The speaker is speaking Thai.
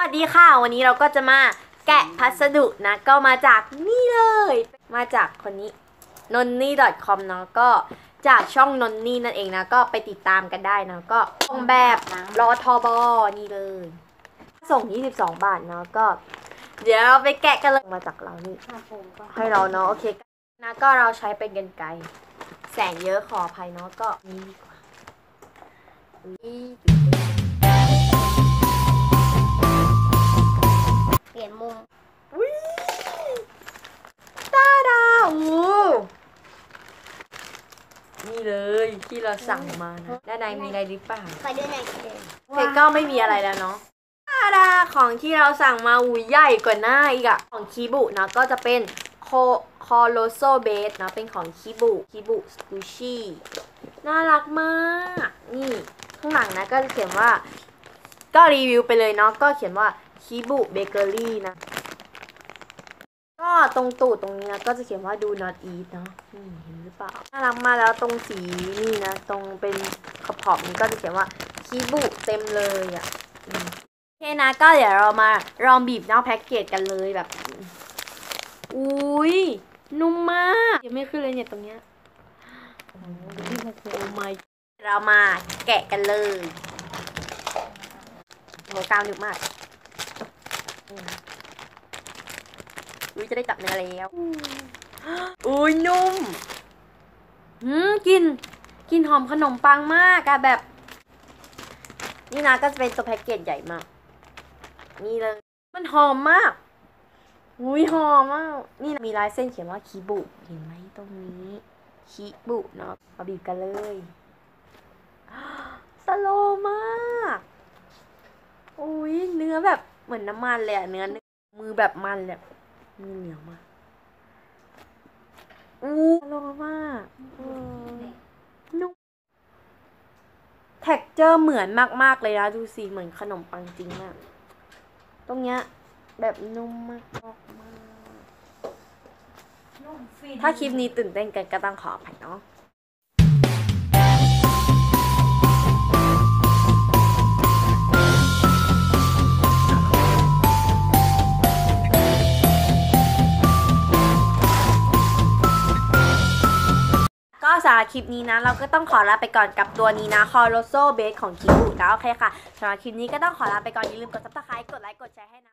วัสดีค่ะ วันนี้เราก็จะมาแกะพัสดุนะ ก็มาจากนี่เลย มาจากคนนี้นนนี่ .com เนาะก็จากช่องนนนี่นั่นเองนะ ก็ไปติดตามกันได้นะ ก็ส่งแบบรอทอบอนี่เลย ส่ง 22 บาทเนาะก็ เดี๋ยวเราไปแกะกันเลยมาจากเรานี่ให้เราเนาะโอเคนะก็เราใช้เป็นกันไกแสงเยอะขออภัยเนาะก็นี่ดีกว่า นี่เลยที่เราสั่งมานะด้านในมีอะไรหรือเปล่าไปด้วยหน่อยเดินโอเคก็ไม่มีอะไรแล้วเนาะตาดาของที่เราสั่งมาอูใหญ่กว่าหน้าอีกอะของคิบุนะก็จะเป็นโคคอโลโซเบสนะเป็นของคิบุคิบุสกูชี่น่ารักมาก นี่ข้างหลังนะก็จะเขียนว่า ก็รีวิวไปเลยเนาะก็เขียนว่าคิบุเบเกอรี่นะก็ ตรงตูดตรงนี้นะก็จะเขียนว่า do not eat เนาะนี่เห็นหรือเปล่า น่ารักมากแล้วตรงสีนี่นะ ตรงเป็นขอบขอบนี้ก็จะเขียนว่าคิบุเต็มเลยอะ่ะโอเคนะก็เดี๋ยวเรามาลองบีบนอกแพ็กเกจกันเลยแบบ อุ้ยนุ่มมากยังไม่ขึ้นเลยเนี่ยตรงเนี้ยโอ้โอ้ my เรามาแกะกันเลยโหกาวหนึบมาก อืมอุ้ยจะได้จับเนื้อแล้ว อุ้ยนุ่มหืมกลินกลินหอมขนมปังมากอะแบบ นี่นะก็จะเป็นตัวแพ็กเกจใหญ่มาก นี่เลย มันหอมมาก อุ้ยหอมมาก นี่มีลายเส้นเขียนว่าคิบุเห็นไหมตรงนี้ คิบุเนาะมาบีบกันเลยสโลว์มากอุ้ยเนื้อแบบเหมือนน้ำมันเลยอะเนื้อ มือแบบมันเลย มือเหนียวมากอู้ slow มากเออนุ่ม texture เหมือนมาก ๆ เลยนะ ดูสิ เหมือนขนมปังจริงมาก ตรงเนี้ย แบบนุ่มมากมาก ถ้าคลิปนี้ตื่นเต้นกันก็ต้องขออภัยเนาะ สำหรับคลิปนี้นะ เราก็ต้องขอลาไปก่อนกับตัวนี้นะคอโรโซเบสของคิวนะโอเคค่ะสำหรับคลิปนี้ก็ต้องขอลาไปก่อนอย่าลืมกด subscribe กดไลค์กดแชร์ให้นะ